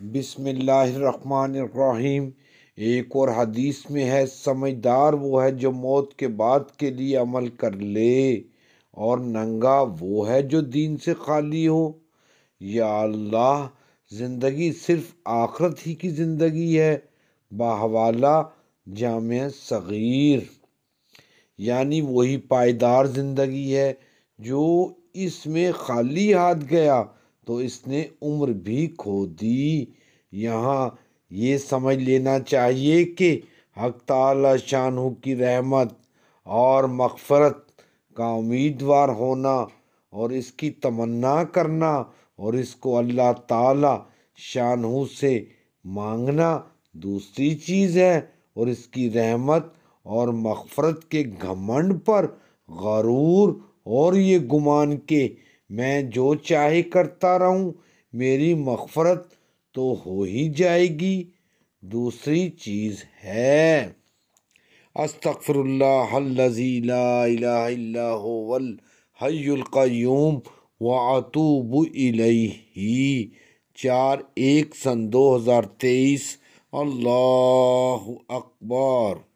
بسم اللہ الرحمن الرحیم، ایک اور حدیث میں ہے، سمجھدار وہ ہے جو موت کے بعد کے لیے عمل کر لے، اور ننگا وہ ہے جو دین سے خالی ہو۔ یا اللہ، زندگی صرف آخرت ہی کی زندگی ہے، باحوالہ جامع صغیر۔ یعنی وہی پائیدار زندگی ہے جو اس میں خالی ہاتھ گیا۔ تو اس نے عمر بھی کھو دی۔ یہاں یہ سمجھ لینا چاہیے کہ حق تعالی شانہ کی رحمت اور مغفرت کا امیدوار ہونا اور اس کی تمنا کرنا اور اس کو اللہ تعالی شانہ سے مانگنا دوسری چیز ہے اور اس کی رحمت اور مغفرت کے گھمنڈ پر غرور اور یہ گمان کے میں جو چاہے کرتا رہوں، میری مغفرت تو ہو ہی جائے گی۔ دوسری چیز ہے۔ استغفر اللہ الذی لا الہ الا هو الحی القیوم واتوب الیہ۔ چار ایک سن دو ہزار تیئیس۔ اللہ اکبر۔